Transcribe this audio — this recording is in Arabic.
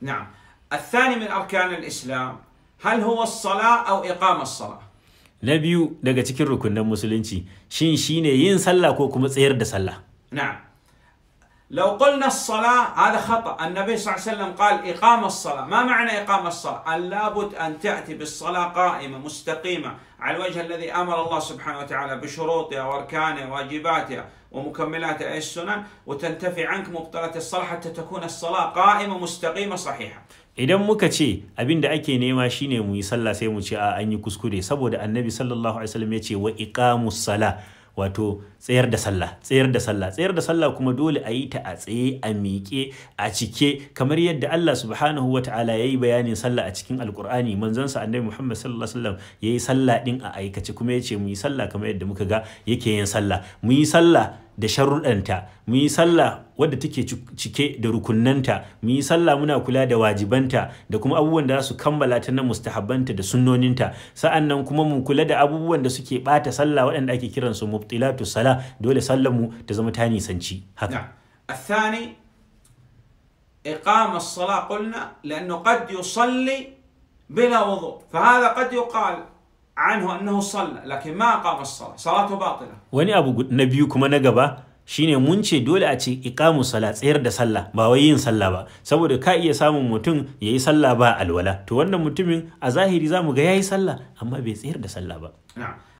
نعم الثاني من أركان الإسلام هل هو الصلاة أو إقام الصلاة na biyu daga cikin rukunan musulunci shin shine yin sallah ko kuma tsayar da sallah نعم لو قلنا الصلاة هذا خطأ. النبي صلى الله عليه وسلم قال إقام الصلاة. ما معنى إقام الصلاة؟ لابد أن تأتي بالصلاة قائمة مستقيمة على الوجه الذي أمر الله سبحانه وتعالى بشروطها وأركانها وواجباتها ومكملاتها أي السنن وتنتفي عنك مبطلات الصلاة حتى تكون الصلاة قائمة مستقيمة صحيحة. idan muka ce abin da ake nema shine mu yi sallah sai mu ce a an yi kuskure saboda annabi sallallahu alaihi wasallam ya ce wa iqamus sala wato tsayar da sallah tsayar da sallah. Tsayar da sallah kuma dole a yi ta a tsaye a miƙe a cike. Kamar yadda Allah subhanahu wa ta'ala ya yi bayanin sallah a cikin alkur'ani manzansa annabi Muhammad sallallahu alaihi wasallam ya yi sallah din a aikace kuma ya ce mu yi sallah kamar yadda muka ga yake yin sallah. Mu yi sallah da sharuɗanta mu yi sallah wadda take cike da rukunnanta mu yi sallah muna kula da wajibanta da kuma abubuwan da su kammala ta na mustahabbanta da sunnoninta sa'an nan kuma mu kula da abubuwan da suke bata sallah waɗanda ake kiransu mubtilatu sala dole sallar mu ta zama ta nisanci haka نعم الثاني إقام الصلاة قلنا لأنه قد يصلي بلا وضوء فهذا قد يقال عنه أنه صلى لكن ما أقام الصلاة صلاته باطلة wani abu na biyu kuma na gaba shine mun ce dole a ce iqamu sala tsayar da sallah ba wai yin sallah ba saboda ka iya samun mutum yayi sallah ba alwala to wannan mutumin a zahiri zamu ga yayi sallah amma bai tsayar da sallah ba نعم